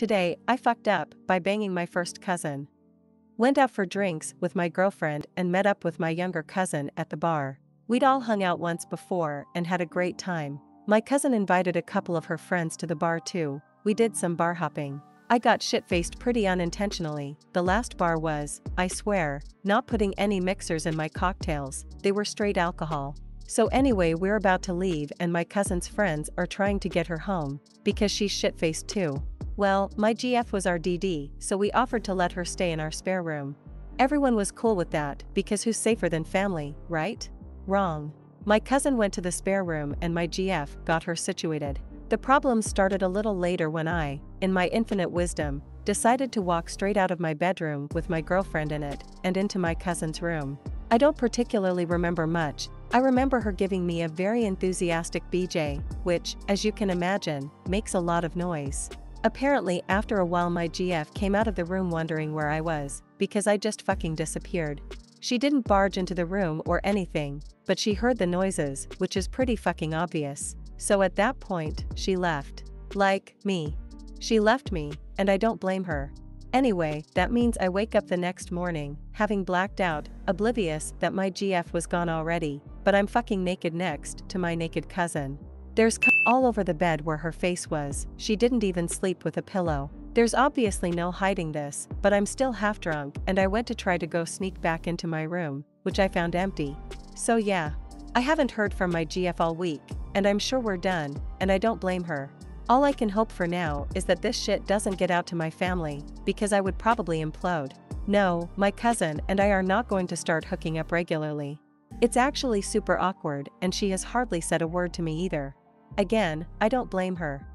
Today, I fucked up by banging my first cousin. Went out for drinks with my girlfriend and met up with my younger cousin at the bar. We'd all hung out once before and had a great time. My cousin invited a couple of her friends to the bar too. We did some bar hopping. I got shit faced pretty unintentionally. The last bar was, I swear, not putting any mixers in my cocktails, they were straight alcohol. So anyway, we're about to leave and my cousin's friends are trying to get her home because she's shit faced too. Well, my GF was our DD, so we offered to let her stay in our spare room. Everyone was cool with that because who's safer than family, right? Wrong. My cousin went to the spare room and my GF got her situated. The problem started a little later when I, in my infinite wisdom, decided to walk straight out of my bedroom with my girlfriend in it and into my cousin's room. I don't particularly remember much, I remember her giving me a very enthusiastic BJ, which, as you can imagine, makes a lot of noise. Apparently after a while my GF came out of the room wondering where I was, because I just fucking disappeared. She didn't barge into the room or anything, but she heard the noises, which is pretty fucking obvious. So at that point, she left. Like, me. She left me, and I don't blame her. Anyway, that means I wake up the next morning, having blacked out, oblivious that my GF was gone already, but I'm fucking naked next to my naked cousin. There's all over the bed where her face was, she didn't even sleep with a pillow. There's obviously no hiding this, but I'm still half drunk and I went to try to go sneak back into my room, which I found empty. So yeah. I haven't heard from my GF all week, and I'm sure we're done, and I don't blame her. All I can hope for now is that this shit doesn't get out to my family, because I would probably implode. No, my cousin and I are not going to start hooking up regularly. It's actually super awkward and she has hardly said a word to me either. Again, I don't blame her.